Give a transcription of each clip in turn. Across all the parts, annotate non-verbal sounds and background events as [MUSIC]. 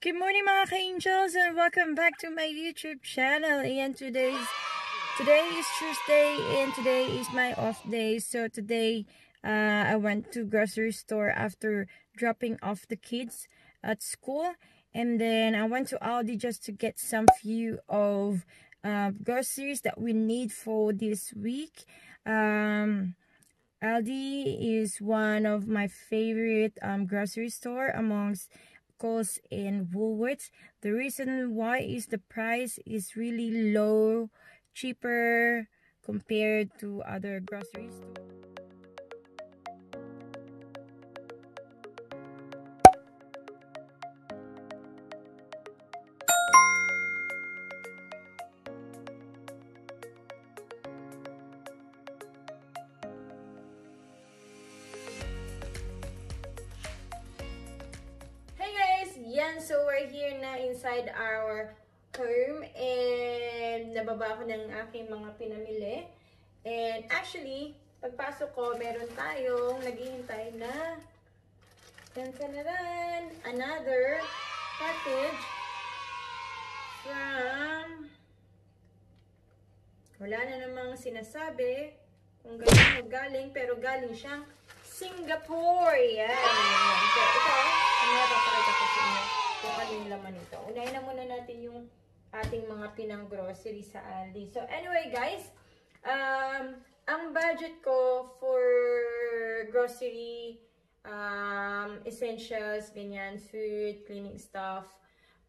Good morning mga ka-angels and welcome back to my YouTube channel. And today's today is Tuesday and today is my off day. So today uh, I went to grocery store after dropping off the kids at school. And then I went to Aldi just to get some few of uh, groceries that we need for this week. Um, Aldi is one of my favorite um, grocery store amongst Coles and Woolworths. The reason why is the price is really low, cheaper compared to other grocery stores. Guys! Yan, so we're here na inside our home and nababa ko ng aking mga pinamili. And actually, pagpasok ko, meron tayong naghihintay na Tantanaran! Another package from wala na namang sinasabi kung galing galing, pero galing siyang Singapore! Yan! Yan. So, ito, ano papakita ko sa inyo kung ano yung laman nito. Unahin na muna natin yung ating mga pinang grocery sa Aldi. So, anyway guys, um, ang budget ko for grocery, um, essentials, ganyan, food, cleaning stuff,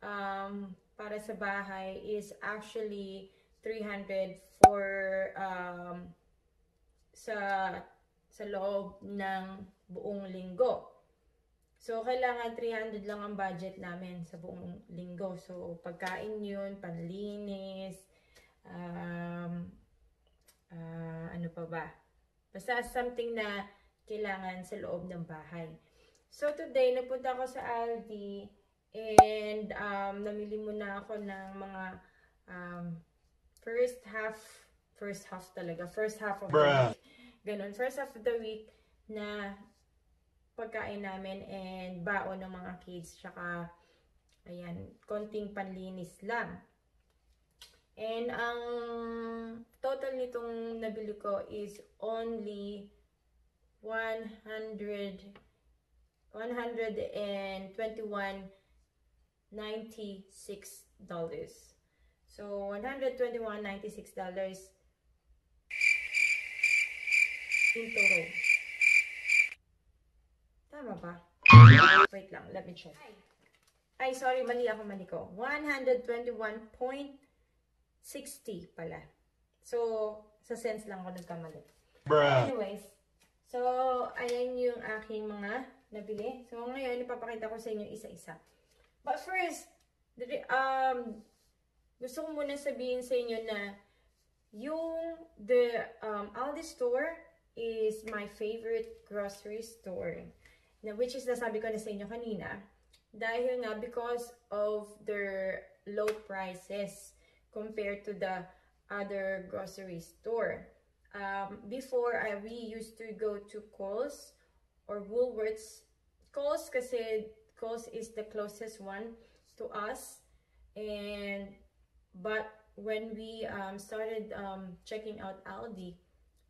um, para sa bahay is actually 300 for um, sa sa loob ng buong linggo. So, kailangan 300 lang ang budget namin sa buong linggo. So, pagkain yun, panlinis, um, uh, ano pa ba? Basta something na kailangan sa loob ng bahay. So, today, napunta ako sa Aldi and um, namili muna ako ng mga um, first half, first half talaga, first half of Bruh. the week. Ganun, first half of the week na pagkain namin and baon ng mga kids. Tsaka, ayan, konting panlinis lang. And ang total nitong nabili ko is only 100 121.96 dollars. So 121.96 dollars in total. Tama ba? Wait lang, let me check. Ay, sorry, mali ako, mali ko. 121.60 pala. So, sa cents lang ako nagkamali. Bruh. Anyways, so, ayan yung aking mga nabili. So, ngayon, ipapakita ko sa inyo isa-isa. But first, the- um, gusto ko muna sabihin sa inyo na yung the um, Aldi store is my favorite grocery store. Na, which is nasabi ko na sa inyo kanina. Dahil nga, because of their low prices compared to the other grocery store. Um, before, I, we used to go to Kohl's or Woolworths. Kohl's kasi Kohl's is the closest one to us. And, but when we um, started um, checking out Aldi,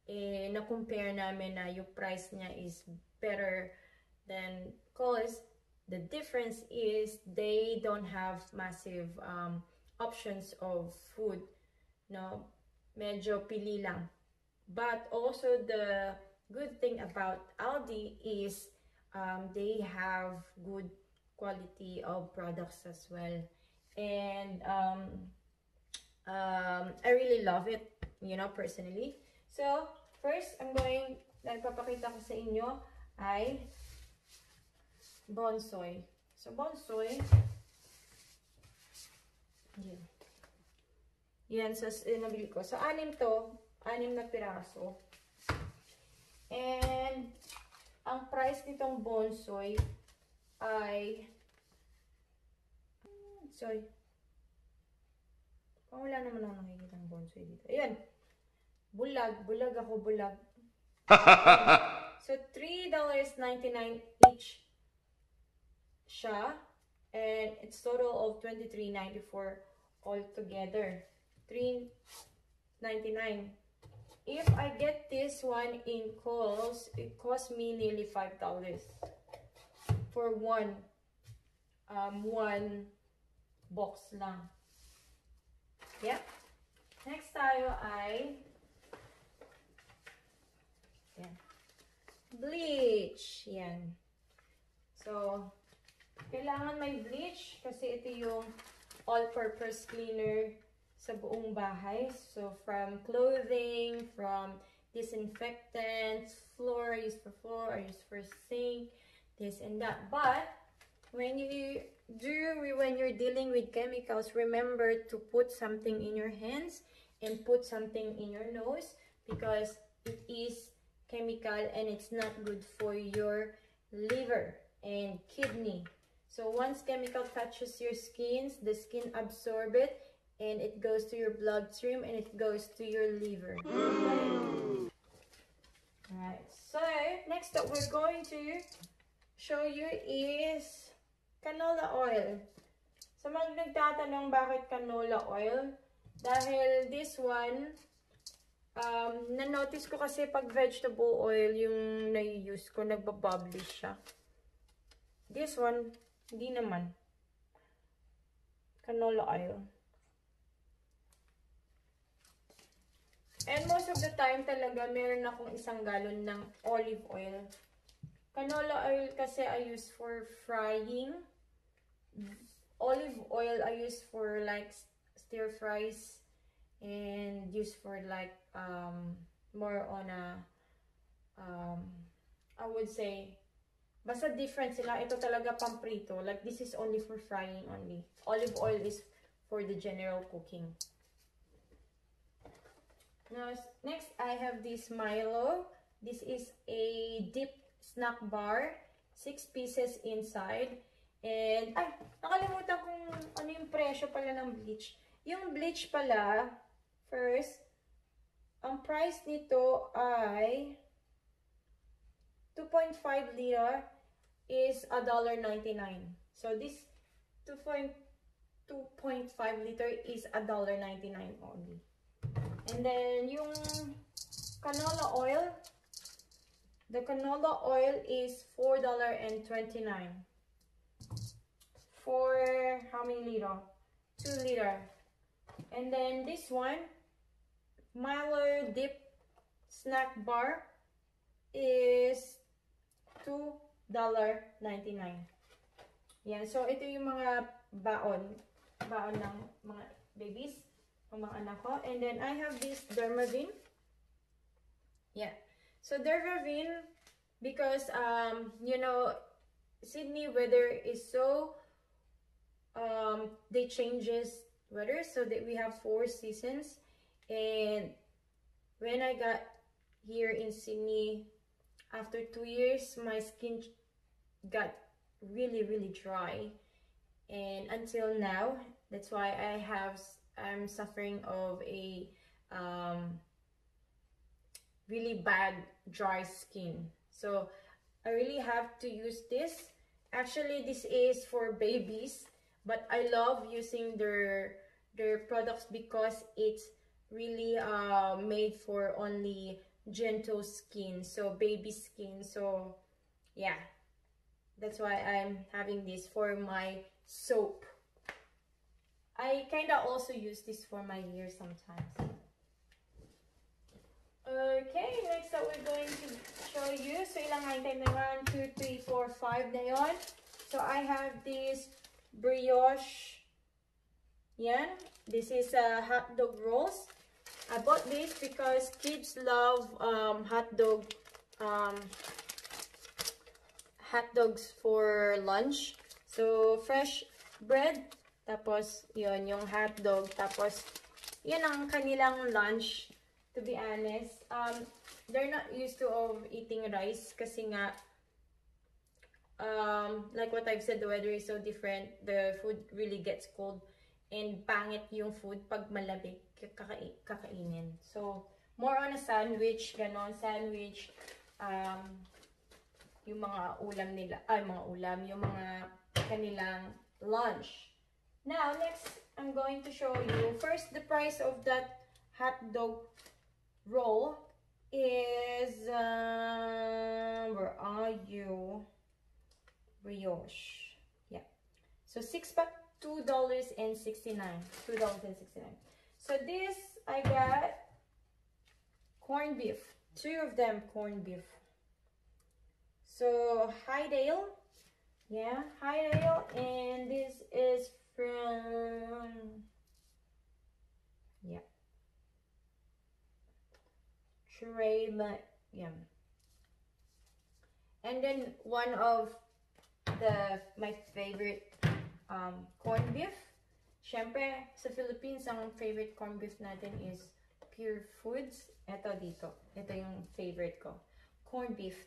eh, na-compare namin na yung price niya is better than Kohl's. The difference is they don't have massive um, options of food. No, medyo pili lang. But also the good thing about Aldi is um, they have good quality of products as well. And um, um, I really love it, you know, personally. So, first, I'm going, nagpapakita ko sa inyo ay bonsoy. So, bonsoy, yan. Yan, sa so, nabili ko. So, anim to, anim na piraso. And, ang price nitong bonsoy ay, sorry, Parang wala naman ako nakikita ng bonsoy dito. Ayan. Bulag. Bulag ako, bulag. [LAUGHS] So, $3.99 each siya. And it's total of 23.94 altogether. 3.99. If I get this one in calls, it cost me nearly $5 for one um, one box lang. Yep. Next tayo ay yan. Bleach. Yan. So, kailangan may bleach kasi ito yung all-purpose cleaner sa buong bahay. So, from clothing, from disinfectants, floor, I use for floor, I use for sink, this and that. But, when you do, when you're dealing with chemicals, remember to put something in your hands and put something in your nose because it is chemical and it's not good for your liver and kidney. So once chemical touches your skins, the skin absorb it and it goes to your bloodstream and it goes to your liver. Alright, so next that we're going to show you is canola oil. Sa mga nagtatanong bakit canola oil, dahil this one, um, na-notice ko kasi pag vegetable oil yung nai-use ko, nagbabubbly siya. This one, hindi naman. Canola oil. And most of the time talaga, meron akong isang galon ng olive oil. Canola oil kasi I use for frying. Olive oil I use for like stir fries and use for like um, more on a um, I would say basta different sila. Ito talaga pamprito. Like this is only for frying only. Olive oil is for the general cooking. Now, next I have this Milo. This is a dip snack bar. Six pieces inside. And, ay, nakalimutan kung ano yung presyo pala ng bleach. Yung bleach pala, first, ang price nito ay 2.5 liter is $1.99. So, this 2.5 liter is $1.99 only. And then, yung canola oil, the canola oil is $4.29. For how many liter? 2 liter. And then this one, Milo Dip Snack Bar is $2.99. Yan. So, ito yung mga baon. Baon ng mga babies. Ng mga anak ko. And then, I have this Dermavine. Yeah. So, Dermavine, because, um, you know, Sydney weather is so, um, they changes weather. So, that we have four seasons. And when I got here in Sydney, after two years, my skin got really, really dry. And until now, that's why I have, I'm suffering of a um, really bad dry skin. So I really have to use this. Actually, this is for babies, but I love using their their products because it's really uh, made for only gentle skin, so baby skin. So yeah, that's why I'm having this for my soap. I kind of also use this for my hair sometimes. Okay, next up we're going to show you. So ilang item na 1, 2, 3, 4, 5 na. So I have this brioche. Yan. This is a hot dog rolls. I bought this because kids love um, hot dog um, hot dogs for lunch. So, fresh bread. Tapos, yon yung hot dog. Tapos, yun ang kanilang lunch, to be honest. Um, they're not used to of eating rice kasi nga, um, like what I've said, the weather is so different. The food really gets cold. And pangit yung food pag malamig kaka kakainin. So, more on a sandwich, ganon, sandwich, um, yung mga ulam nila, ay mga ulam, yung mga kanilang lunch. Now, next, I'm going to show you first the price of that hot dog roll is um, where are you? Brioche. Yeah. So six pack, two dollars and sixty nine. Two dollars and sixty nine. So this I got corned beef. Two of them corned beef. So Highdale. Yeah, Highdale. And this is from yeah. Trey yeah. And then one of the my favorite um, corned beef. Siyempre, sa Philippines, ang favorite corned beef natin is Pure Foods. Ito dito. Ito yung favorite ko. Corned beef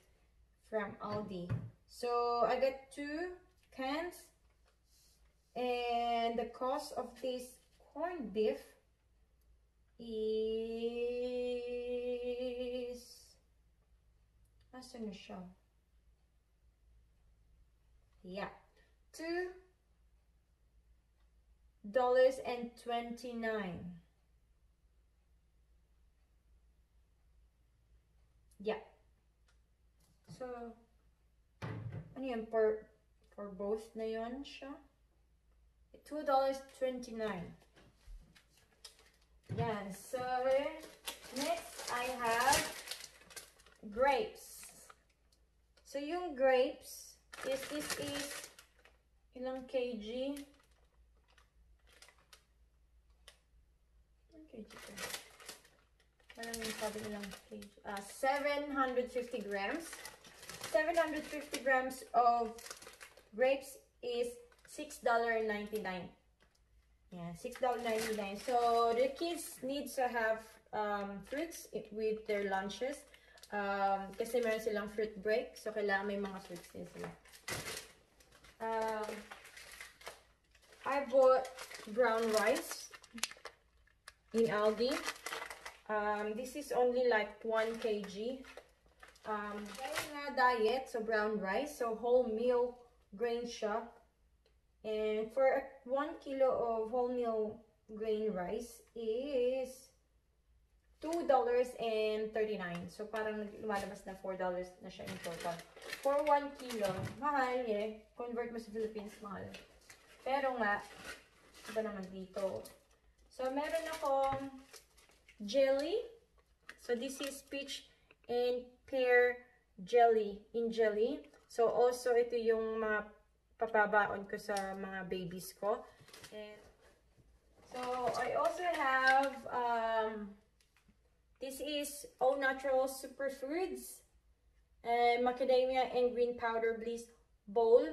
from Aldi. So, I got two cans. And the cost of this corned beef is... Asan na siya? Yeah. Two dollars and twenty-nine. Yeah. So, ano yun? For, for both na yun siya? $2.29. Yan. So, next I have grapes. So, yung grapes is this is ilang kg? Kg to? Parang yung sabi nilang kg. Ah, 750 grams. 750 grams of grapes is $6.99. Yeah, $6.99. So the kids need to have um, fruits with their lunches. Um, kasi meron silang fruit break. So kailangan may mga fruits din sila. Um, I bought brown rice in Aldi. Um, this is only like 1 kg. Um, nga diet, so brown rice, so wholemeal grain siya. And for 1 kilo of wholemeal grain rice is $2.39. So parang lumalabas na $4 na siya in total. For 1 kilo, mahal eh. Convert mo sa Philippines, mahal. Pero nga, iba naman dito. So meron akong jelly. So this is peach and pear jelly in jelly. So also ito yung mga papabaon ko sa mga babies ko. And so I also have um, this is All Natural Superfoods and macadamia and green powder bliss bowl.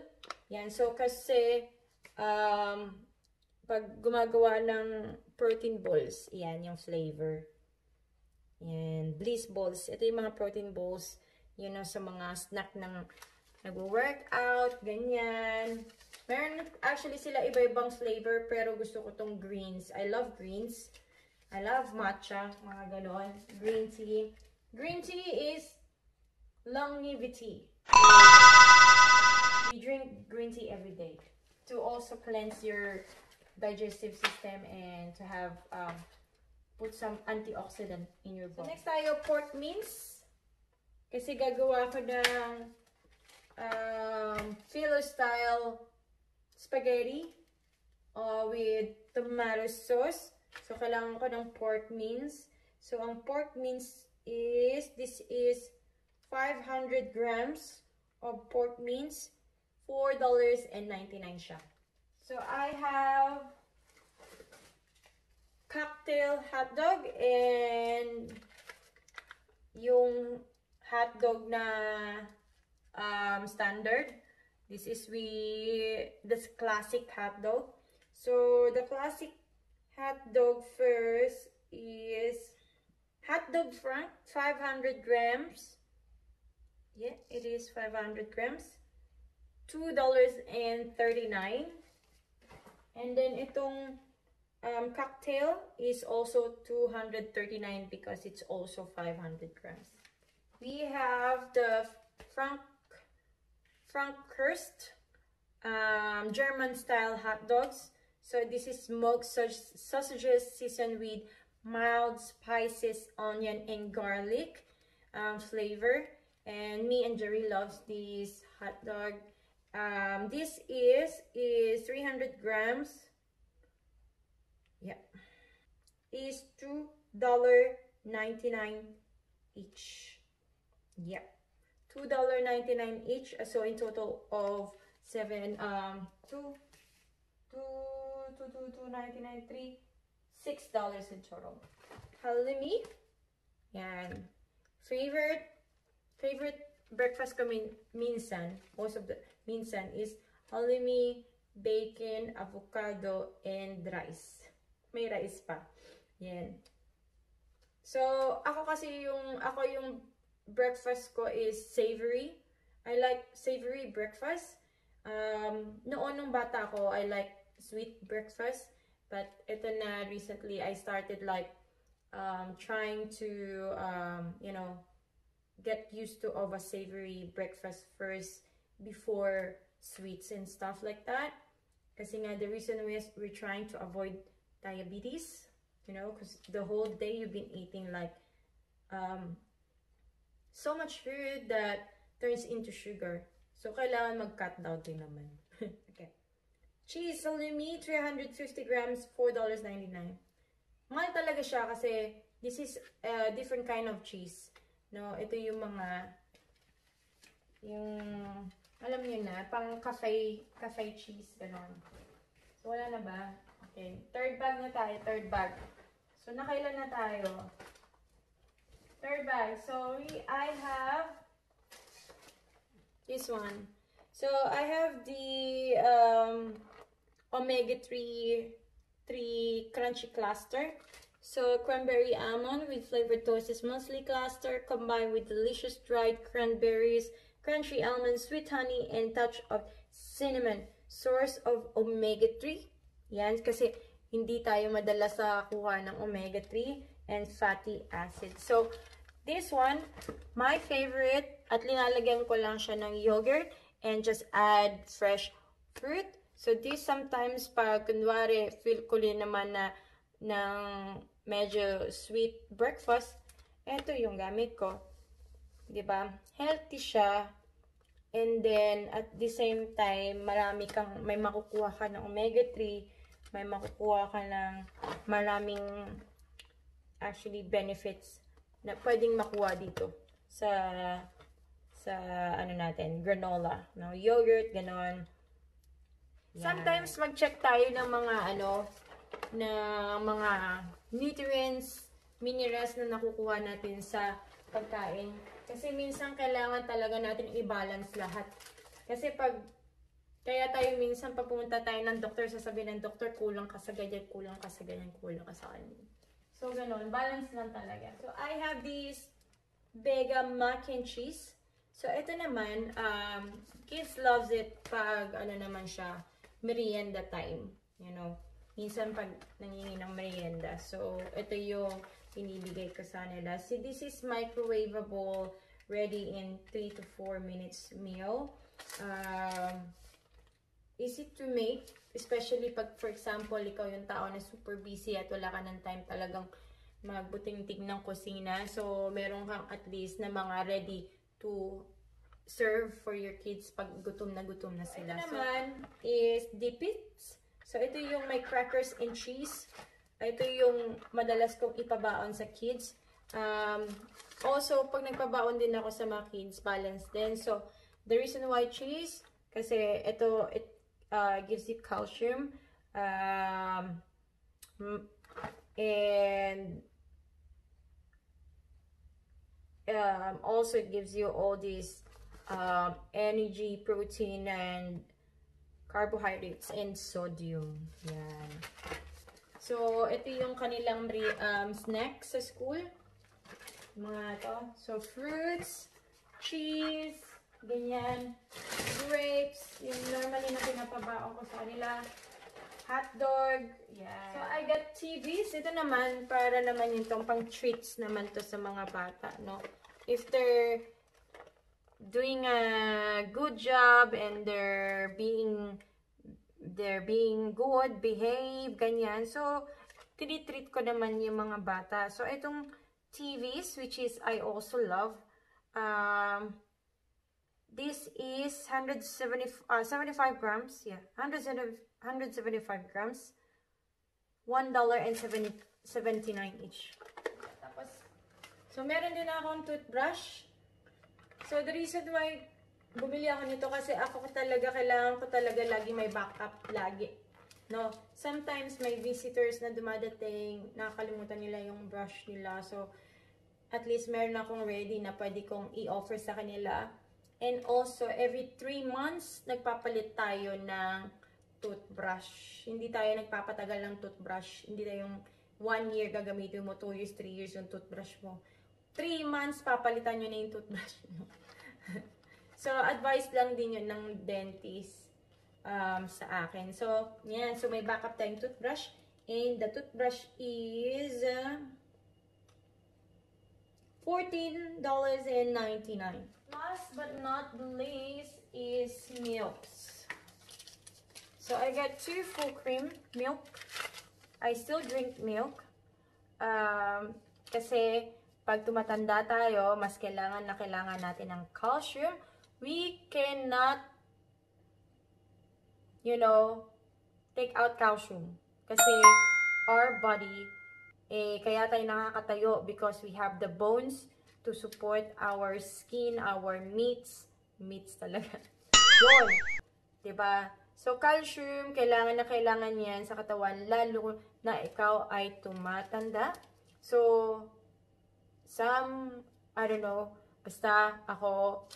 Yan. So kasi um, pag gumagawa ng protein balls, yan yung flavor. Yan, bliss balls. Ito yung mga protein balls, you know, sa mga snack ng nag-workout, ganyan. Meron actually sila iba-ibang flavor, pero gusto ko tong greens. I love greens. I love matcha, mga ganon. Green tea. Green tea is longevity. We drink green tea every day to also cleanse your digestive system and to have um, put some antioxidant in your body. So next tayo, pork mince. Kasi gagawa ko ng um, Philo-style spaghetti uh, with tomato sauce. So, kailangan ko ng pork mince. So, ang pork mince is, this is 500 grams of pork mince. $4.99 siya. So, I have cocktail hot dog and yung hot dog na um, standard. This is we this classic hot dog. So the classic hot dog first is hot dog frank 500 grams. Yeah, it is 500 grams. $2.39. And then itong um, cocktail is also 239 because it's also 500 grams. We have the Frank Frankhurst um, German style hot dogs. So this is smoked saus- sausages seasoned with mild spices, onion, and garlic um, flavor. And me and Jerry loves this hot dog. Um, this is is 300 grams. Yeah, is two dollar ninety nine each. Yeah, two dollar ninety nine each. So in total of seven um two two two two two ninety nine three six dollars in total. Halloumi. Yan. Favorite favorite breakfast ko min minsan, most of the minsan is halloumi, bacon, avocado, and rice. May rice pa. Yan. So, ako kasi yung ako yung breakfast ko is savory. I like savory breakfast. Um, noon nung bata ako, I like sweet breakfast. But ito na recently, I started like um, trying to, um, you know, get used to of a savory breakfast first before sweets and stuff like that. Kasi nga, the reason we we're trying to avoid diabetes, you know, because the whole day you've been eating like um, so much food that turns into sugar. So, kailangan mag-cut down din naman. [LAUGHS] okay. Cheese, salami, 350 grams, $4.99. Mahal talaga siya kasi this is a different kind of cheese. No, ito yung mga yung alam niyo na, pang cafe, cafe cheese, gano'n. So, wala na ba? Okay. Third bag na tayo, third bag. So, nakailan na tayo? Third bag. So, I have this one. So, I have the um, omega-3 3 crunchy cluster. So, cranberry almond with flavored toasted muesli cluster combined with delicious dried cranberries, crunchy almonds, sweet honey, and touch of cinnamon. Source of omega-3. Yan, kasi hindi tayo madalas sa kuha ng omega-3 and fatty acid. So, this one, my favorite, at linalagyan ko lang siya ng yogurt and just add fresh fruit. So, this sometimes, pag kunwari, feel ko rin naman na ng medyo sweet breakfast, eto yung gamit ko. ba? Healthy siya. And then, at the same time, marami kang, may makukuha ka ng omega-3, may makukuha ka ng maraming actually benefits na pwedeng makuha dito sa sa ano natin, granola, no? Yogurt, ganon. Sometimes mag-check tayo ng mga ano na mga nutrients, minerals na nakukuha natin sa pagkain. Kasi minsan kailangan talaga natin i-balance lahat. Kasi pag kaya tayo minsan pag pumunta tayo ng doktor, sasabihin ng doktor, kulang ka sa ganyan, kulang ka sa ganyan, kulang ka sa ganyan. So, ganun. Balance lang talaga. So, I have this Vega mac and cheese. So, ito naman, um, kids loves it pag, ano naman siya, merienda time. You know, minsan pag nangingi ng merienda. So, ito yung pinibigay ko sa nila. See, this is microwavable, ready in 3 to 4 minutes meal. Um, easy to make, especially pag, for example, ikaw yung tao na super busy at wala ka ng time talagang magbuting-ting ng kusina. So, meron kang at least na mga ready to serve for your kids pag gutom na gutom na sila. Ito naman is dipits. So, ito yung may crackers and cheese. Ito yung madalas kong ipabaon sa kids. Um, also, pag nagpabaon din ako sa mga kids, balance din. So, the reason why cheese, kasi ito, it uh, gives you calcium. Um, and um, also it gives you all these um, energy, protein, and carbohydrates and sodium. Yan. So, ito yung kanilang um, snacks sa school. Mga to. So, fruits, cheese, ganyan, grapes, yung normally na pinapabaon ko sa kanila. Hot dog. Yeah. So, I got TVs. Ito naman, para naman yung tong pang treats naman to sa mga bata, no? If they're doing a good job and they're being they're being good, behave, ganyan. So, tinitreat ko naman yung mga bata. So, itong TVs, which is I also love, um, this is 170, uh, 75 grams, yeah, 170, 175 grams, $1.79 each. Tapos, so meron din akong toothbrush. So, the reason why bumili ako nito kasi ako ko talaga, kailangan ko talaga lagi may backup lagi. No, sometimes may visitors na dumadating, nakakalimutan nila yung brush nila. So, at least meron akong ready na pwede kong i-offer sa kanila. And also, every 3 months, nagpapalit tayo ng toothbrush. Hindi tayo nagpapatagal ng toothbrush. Hindi tayo yung 1 year gagamitin mo, 2 years, 3 years yung toothbrush mo. 3 months, papalitan nyo na yung toothbrush mo. [LAUGHS] so, advice lang din yun ng dentist um, sa akin. So, yan. So, may backup tayong toothbrush. And the toothbrush is uh, $14.99. Last but not least is milks. So, I got two full cream milk. I still drink milk. Um, kasi, pag tumatanda tayo, mas kailangan na kailangan natin ng calcium. We cannot, you know, take out calcium. Kasi, our body eh, kaya tayo nakakatayo because we have the bones to support our skin, our meats. Meats talaga. [LAUGHS] Yun. ba? Diba? So, calcium, kailangan na kailangan yan sa katawan, lalo na ikaw ay tumatanda. So, some, I don't know, basta ako,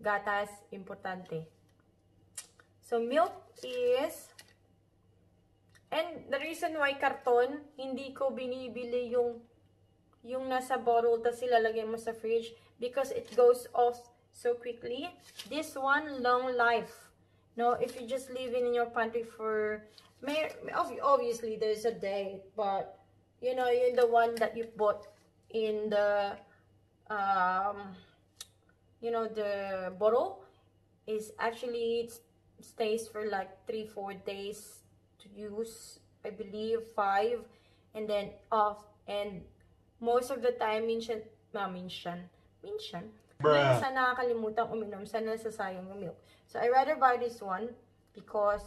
gatas, importante. So, milk is And the reason why karton, hindi ko binibili yung yung nasa bottle tapos ilalagay mo sa fridge because it goes off so quickly. This one, long life. No, if you just leave it in your pantry for, may, obviously there's a day, but you know, you're the one that you bought in the, um, you know, the bottle is actually, it stays for like 3-4 days use, I believe, 5 and then off. And most of the time, minsan, ma, minsan, minsan, minsan nakakalimutan uminom, sa nasasayang yung milk. So, I rather buy this one because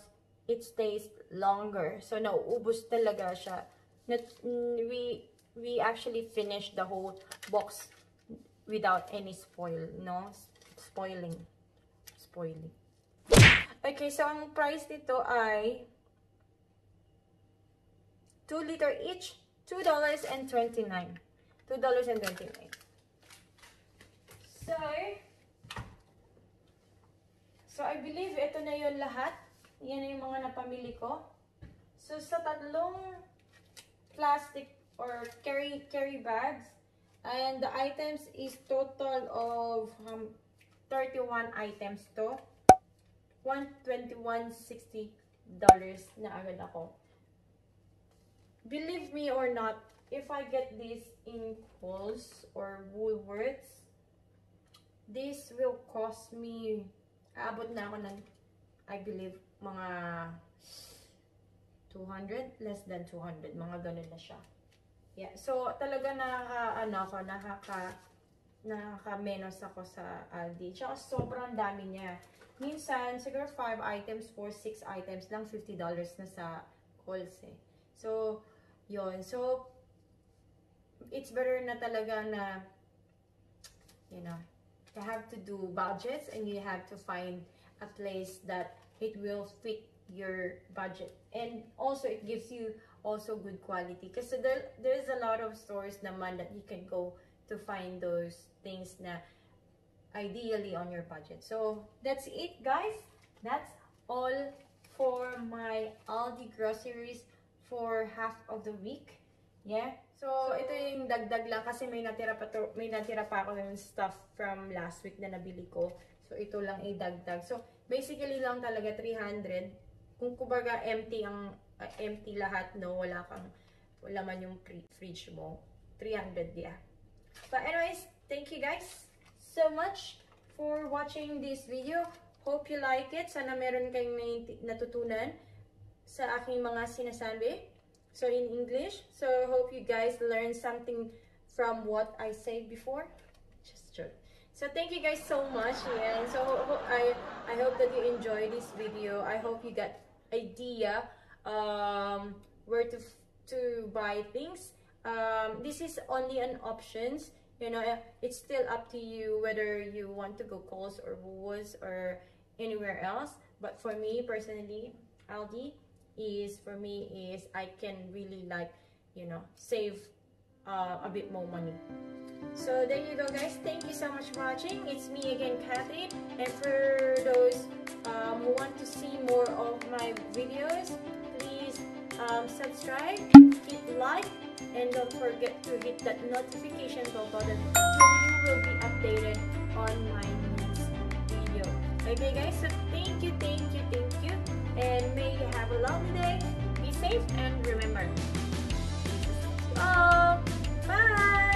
it stays longer. So, nauubos talaga siya. Not, we, we actually finished the whole box without any spoil, no? Spoiling. Spoiling. Okay, so ang price nito ay 2 liter each, $2.29. $2.29. So, so I believe ito na yung lahat. Yan yung mga napamili ko. So, sa tatlong plastic or carry carry bags, and the items is total of um, 31 items to. $121.60 na agad ako believe me or not, if I get this in Kohl's or Woolworths, this will cost me, abot na ako ng, I believe, mga 200, less than 200, mga ganun na siya. Yeah, so talaga nakaka, ano ako, nakaka, nakaka-menos ako sa Aldi. Tsaka sobrang dami niya. Minsan, siguro 5 items, 4, 6 items lang, $50 na sa Kohl's eh. So, yon So, it's better na talaga na, you know, you have to do budgets and you have to find a place that it will fit your budget. And also, it gives you also good quality. Kasi there, there's a lot of stores naman that you can go to find those things na ideally on your budget. So, that's it, guys. That's all for my Aldi groceries for half of the week. Yeah? So, so ito yung dagdag lang kasi may natira pa, to, may natira pa ako ng stuff from last week na nabili ko. So, ito lang idagdag. So, basically lang talaga 300. Kung kumbaga empty ang uh, empty lahat, no, wala kang wala man yung fridge mo. 300, yeah. But anyways, thank you guys so much for watching this video. Hope you like it. Sana meron kayong natutunan sa aking mga sinasabi. So, in English. So, hope you guys learn something from what I said before. Just joke. So, thank you guys so much. Yeah. So, I, I hope that you enjoy this video. I hope you got idea um, where to, to buy things. Um, this is only an options. You know, it's still up to you whether you want to go Kohl's or Woolworths or anywhere else. But for me personally, Aldi is for me is I can really like you know save uh, a bit more money. So there you go, guys. Thank you so much for watching. It's me again, Kathy. And for those um, who want to see more of my videos, um, subscribe, hit like, and don't forget to hit that notification bell button so you will be updated on my next video. Okay guys, so thank you, thank you, thank you, and may you have a lovely day, be safe, and remember, bye!